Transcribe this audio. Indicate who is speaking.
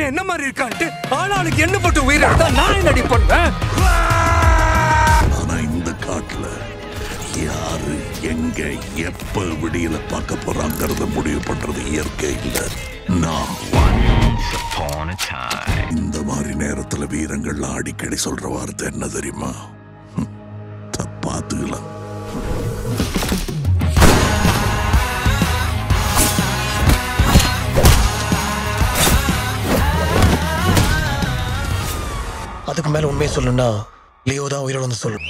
Speaker 1: பையன் என்ன மாதிரி இருக்கான்ட்டு ஆளாளுக்கு என்ன போட்டு உயிரை எடுத்தா நான் என்னடி பண்ணுவேன்?
Speaker 2: ஆனா இந்த காட்டுல யாரு எங்க எப்ப விடியல பார்க்க போறாங்கிறத முடிவு பண்றது இயற்கை இல்ல. நான் இந்த மாதிரி நேரத்துல வீரங்கள்லாம் அடிக்கடி சொல்ற வார்த்தை என்ன தெரியுமா? ஹம், தப்பாத்துக்கலாம்
Speaker 3: அதுக்கு மேல உண்மையை சொல்லணும்னா லியோ தான் உயிரோட வந்து சொல்லும்.